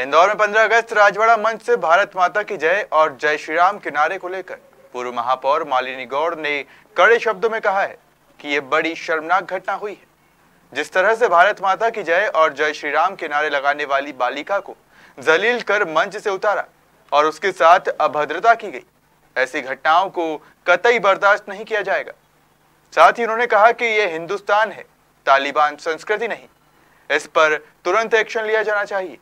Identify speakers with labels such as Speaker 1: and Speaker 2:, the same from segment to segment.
Speaker 1: इंदौर में 15 अगस्त राजवाड़ा मंच से भारत माता की जय और जय श्री राम के नारे को लेकर पूर्व महापौर मालिनी गौड़ ने कड़े शब्दों में कहा है कि ये बड़ी शर्मनाक घटना हुई है। जिस तरह से भारत माता की जय और जय श्री राम के नारे लगाने वाली बालिका को जलील कर मंच से उतारा और उसके साथ अभद्रता की गई, ऐसी घटनाओं को कतई बर्दाश्त नहीं किया जाएगा। साथ ही उन्होंने कहा कि यह हिंदुस्तान है, तालिबान संस्कृति नहीं, इस पर तुरंत एक्शन लिया जाना चाहिए।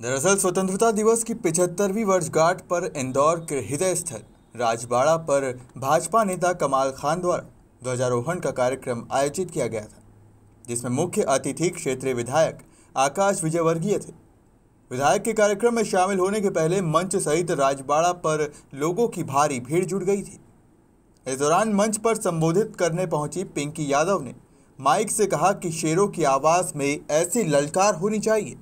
Speaker 2: दरअसल स्वतंत्रता दिवस की पिछहत्तरवीं वर्षगांठ पर इंदौर के हृदय स्थल राजबाड़ा पर भाजपा नेता कमाल खान द्वारा ध्वजारोहण का कार्यक्रम आयोजित किया गया था, जिसमें मुख्य अतिथि क्षेत्रीय विधायक आकाश विजयवर्गीय थे। विधायक के कार्यक्रम में शामिल होने के पहले मंच सहित राजबाड़ा पर लोगों की भारी भीड़ जुट गई थी। इस दौरान मंच पर संबोधित करने पहुँची पिंकी यादव ने माइक से कहा कि शेरों की आवाज़ में ऐसी ललकार होनी चाहिए।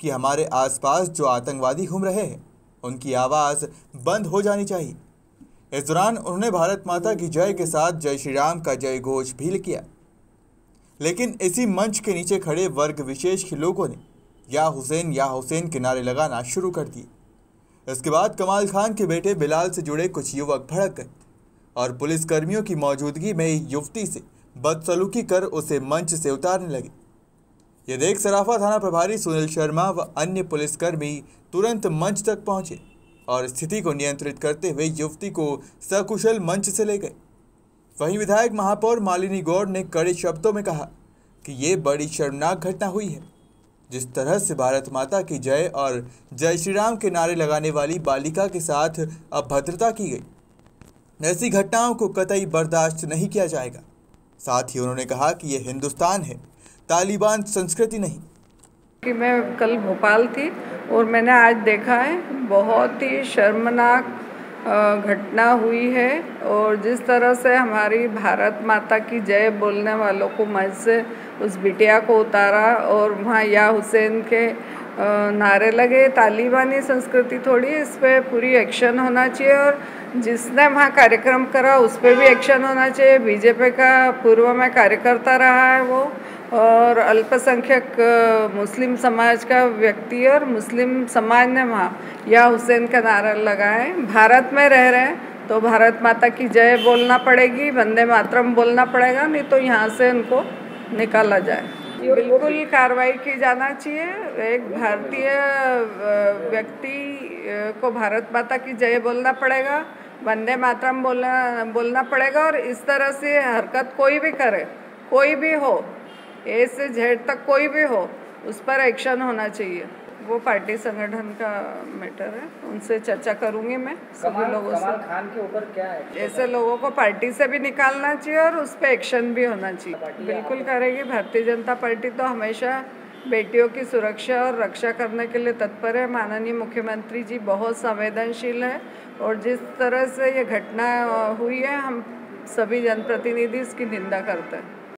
Speaker 2: कि हमारे आसपास जो आतंकवादी घूम रहे हैं, उनकी आवाज़ बंद हो जानी चाहिए। इस दौरान उन्होंने भारत माता की जय के साथ जय श्री राम का जय घोष भी किया लेकिन इसी मंच के नीचे खड़े वर्ग विशेष के लोगों ने या हुसैन या हुसैन के नारे लगाना शुरू कर दिए। इसके बाद कमाल खान के बेटे बिलाल से जुड़े कुछ युवक भड़क गए और पुलिसकर्मियों की मौजूदगी में युवती से बदसलूकी कर उसे मंच से उतारने लगे। ये देख सराफा थाना प्रभारी सुनील शर्मा व अन्य पुलिसकर्मी तुरंत मंच तक पहुँचे और स्थिति को नियंत्रित करते हुए युवती को सकुशल मंच से ले गए। वहीं विधायक महापौर मालिनी गौड़ ने कड़े शब्दों में कहा कि ये बड़ी शर्मनाक घटना हुई है, जिस तरह से भारत माता की जय और जय श्री राम के नारे लगाने वाली बालिका के साथ अभद्रता की गई। ऐसी घटनाओं को कतई बर्दाश्त नहीं किया जाएगा। साथ ही उन्होंने कहा कि ये हिंदुस्तान है। तालिबान संस्कृति नहीं।
Speaker 3: कि मैं कल भोपाल थी और मैंने आज देखा है, बहुत ही शर्मनाक घटना हुई है और जिस तरह से हमारी भारत माता की जय बोलने वालों को मज से उस बिटिया को उतारा और वहाँ या हुसैन के नारे लगे, तालिबानी संस्कृति थोड़ी, इस पर पूरी एक्शन होना चाहिए और जिसने वहाँ कार्यक्रम करा, उस पर भी एक्शन होना चाहिए। बीजेपी का पूर्व में कार्यकर्ता रहा है वो और अल्पसंख्यक मुस्लिम समाज का व्यक्ति और मुस्लिम समाज ने वहाँ या हुसैन का नारा लगाए भारत में रह रहे हैं तो भारत माता की जय बोलना पड़ेगी, वंदे मातरम बोलना पड़ेगा, नहीं तो यहाँ से उनको निकाला जाए। बिल्कुल कार्रवाई की जाना चाहिए। एक भारतीय व्यक्ति को भारत माता की जय बोलना पड़ेगा, वंदे मातरम बोलना बोलना पड़ेगा और इस तरह से हरकत कोई भी करे, कोई भी हो, ए से तक कोई भी हो, उस पर एक्शन होना चाहिए। वो पार्टी संगठन का मैटर है। उनसे चर्चा करूँगी मैं सभी लोगों से।
Speaker 4: खान के ऊपर क्या है?
Speaker 3: ऐसे लोगों को पार्टी से भी निकालना चाहिए और उस पर एक्शन भी होना चाहिए। बिल्कुल करेगी। भारतीय जनता पार्टी तो हमेशा बेटियों की सुरक्षा और रक्षा करने के लिए तत्पर है। माननीय मुख्यमंत्री जी बहुत संवेदनशील है और जिस तरह से ये घटना हुई है हम सभी जनप्रतिनिधि इसकी निंदा करते हैं।